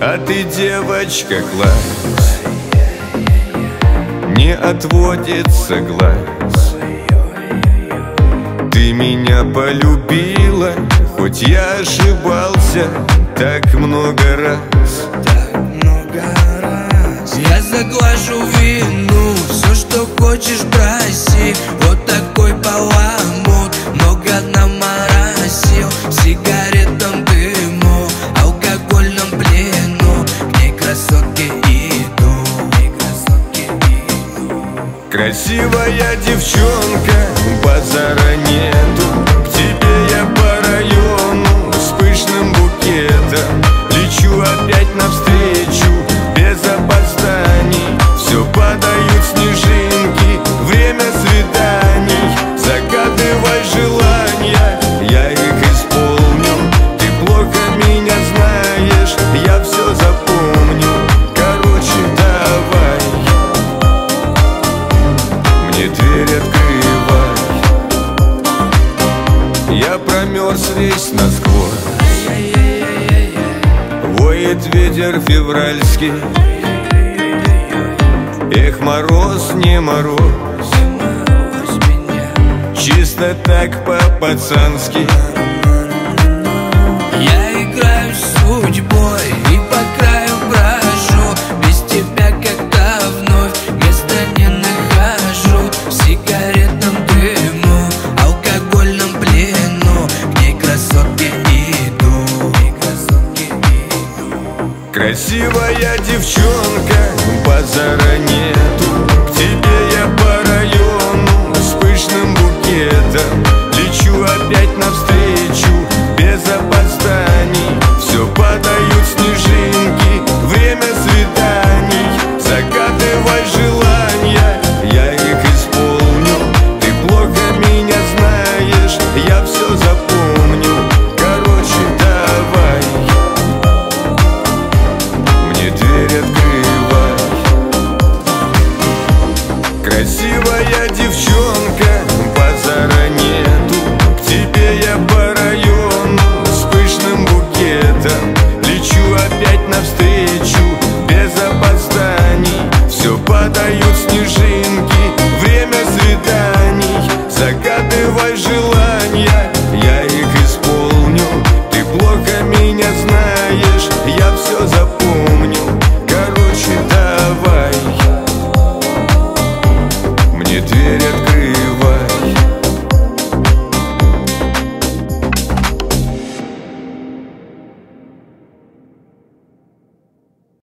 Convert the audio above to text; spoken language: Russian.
А ты девочка класс Не отводится глаз. Ты меня полюбила Хоть я ошибался так много раз. Я заглажу вину Все, что хочешь, Красивая девчонка, базара нету К тебе я по району с пышным букетом. Лечу опять навстречу, Я промерз весь насквозь. Воет ветер февральский. Эх, мороз, не мороз. Чисто так по-пацански Красивая девчонка, did.